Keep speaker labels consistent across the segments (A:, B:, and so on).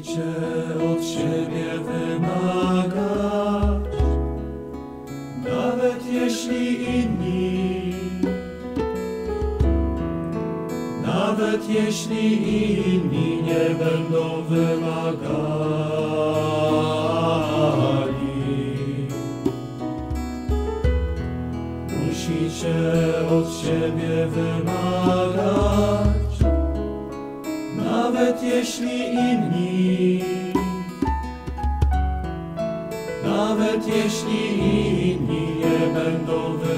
A: Musicie od siebie wymagać, nawet jeśli inni, nawet jeśli inni nie będą wymagali. Musicie od siebie wymagać, nawet jeśli inni, nawet jeśli inni nie będą.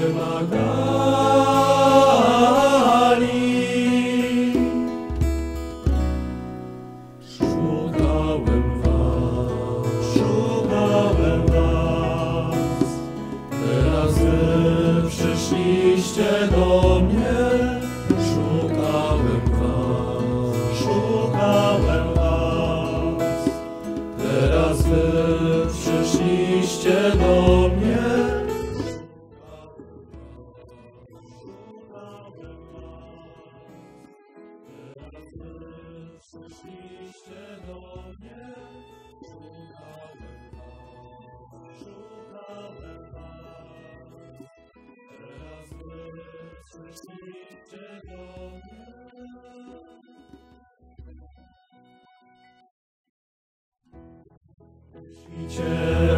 A: Musicie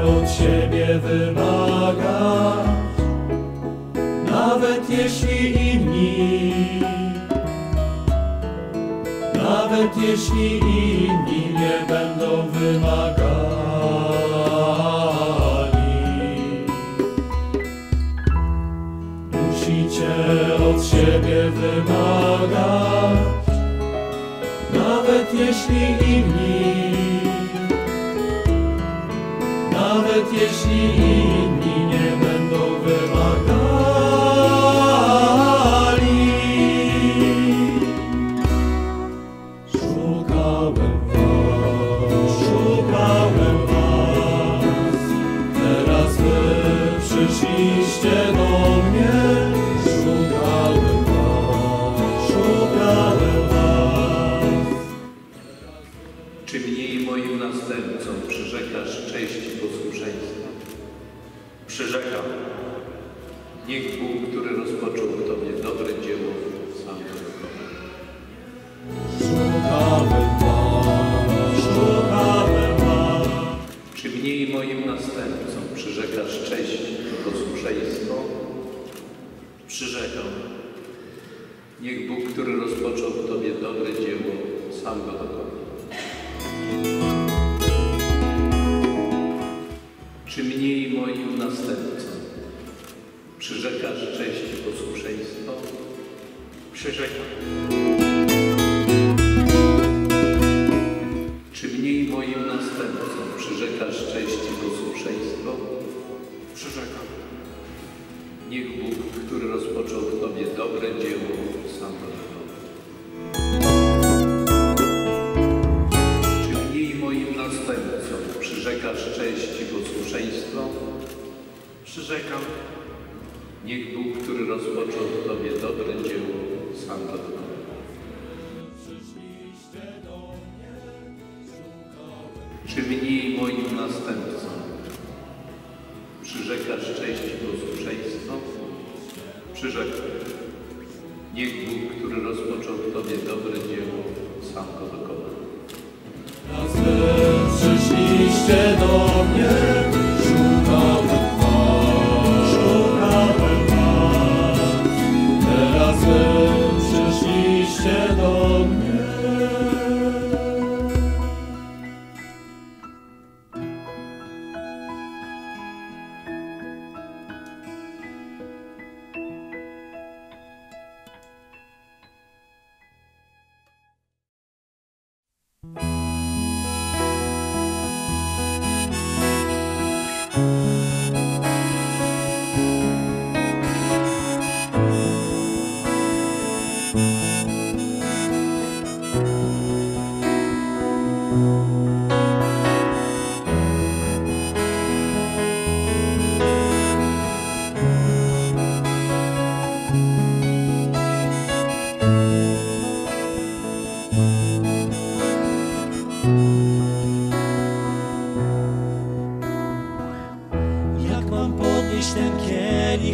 A: od siebie wymagać, nawet jeśli inni, nawet jeśli inni nie będą wymagali. Musicie od siebie wymagać, nawet jeśli inni, nawet jeśli inni nie będą wymagali. Szukałem was, szukałem was, teraz wy przyszliście do
B: Czy mnie i moim następcom przyrzekasz cześć i posłuszeństwo?
C: przyrzekam,
B: Czy mnie i moim następcom przyrzekasz cześć i posłuszeństwo?
C: przyrzekam,
B: Niech Bóg, który rozpoczął w Tobie dobre dzieło, sam Czy mnie i moim następcom przyrzekasz cześć posłuszeństwo?
C: przyrzekam,
B: Niech Bóg, który rozpoczął w Tobie dobre dzieło, sam go dokona.
A: Wy przyszliście do mnie,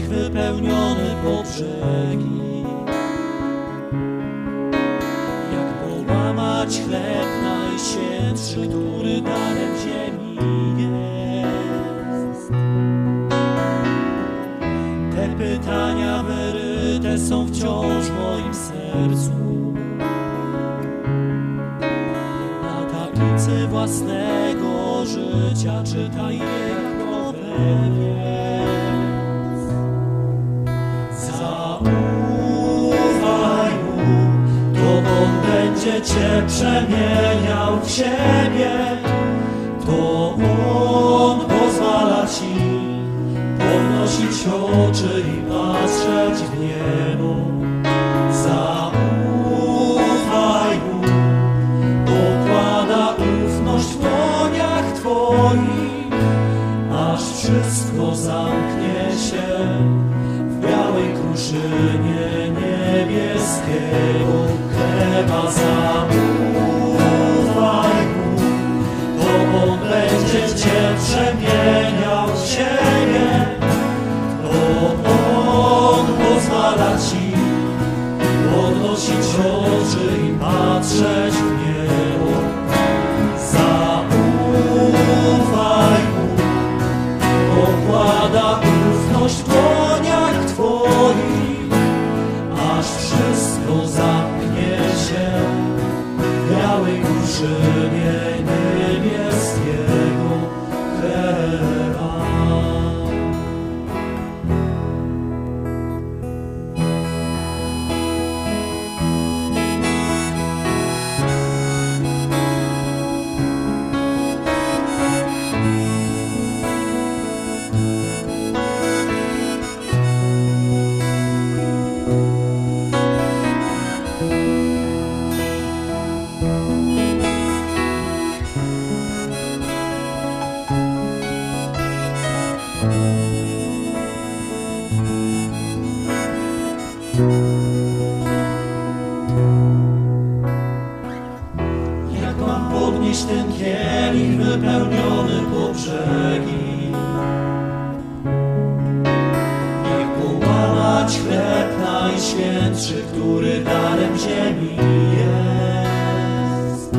A: ich wypełnione po brzegi. Jak połamać chleb najświętszy, który darem ziemi jest. Te pytania wyryte są wciąż w moim sercu. Na tablicy własnego życia czytaj je, kto pewien. Będzie cię przemieniał w siebie. To on pozwala ci podnosić oczy i patrzeć w niebo. Zaufaj mu, pokłada ufność w dłoniach twoich, aż wszystko zamknie się w białej kruszynie niebieskiego chleba. Zaufaj mu, to on będzie cię białej kruszynie Jak mam podnieść ten kielich wypełniony po brzegi? Jak połamać chleb najświętszy, który darem ziemi jest?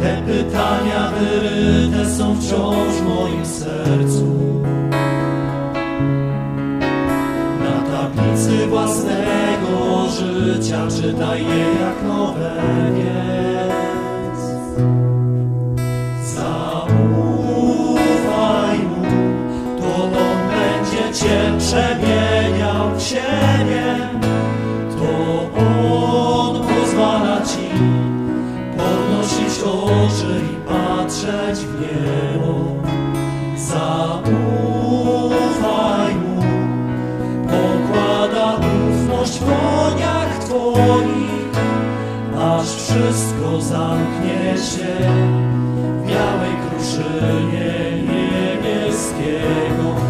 A: Te pytania wyryte są wciąż w moim sercu. Czytaj je jak nowe jest. Zaufaj mu, to on będzie cię przemieniał w siebie. To on pozwala ci podnosić oczy i patrzeć w niebo. Zaufaj mu, pokłada ufność w aż wszystko zamknie się w białej kruszynie niebieskiego.